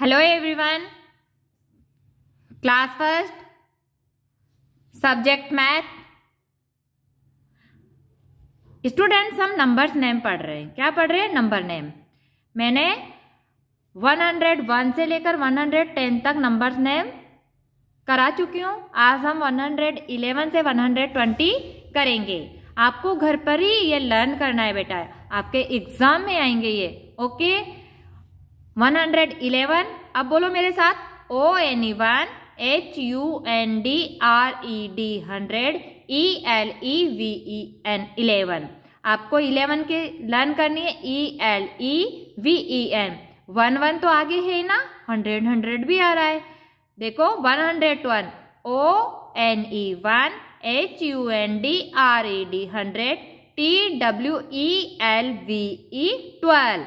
Hello everyone class first subject math students हम numbers name पढ़ रहे हैं क्या पढ़ रहे हैं नंबर नेम मैंने 101 से लेकर 110 तक नंबर्स नेम करा चुकी हूँ आज हम 111 से 120 करेंगे आपको घर पर ही ये लर्न करना है बेटा आपके एग्ज़ाम में आएंगे ये ओके वन हंड्रेड इलेवन अब बोलो मेरे साथ O N E one H U N D R E D hundred E L E V E N eleven आपको इलेवन के लर्न करनी है E L E V E N one one तो आगे है ना हंड्रेड हंड्रेड भी आ रहा है देखो one hundred one O N E one H U N D R E D hundred T W E L V E twelve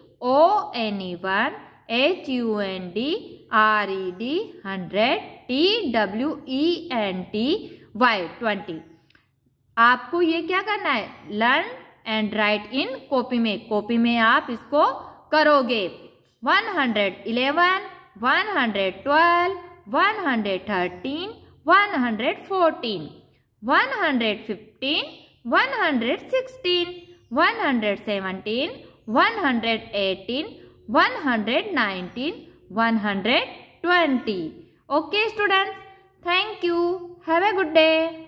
O N E one H U N D R E D hundred T W E N T Y twenty. आपको ये क्या करना है learn and write in copy में copy में आप इसको करोगे one hundred eleven one hundred twelve one hundred thirteen one hundred fourteen one hundred fifteen one hundred sixteen one hundred seventeen 118, 119, 120. Okay students, thank you. Have a good day.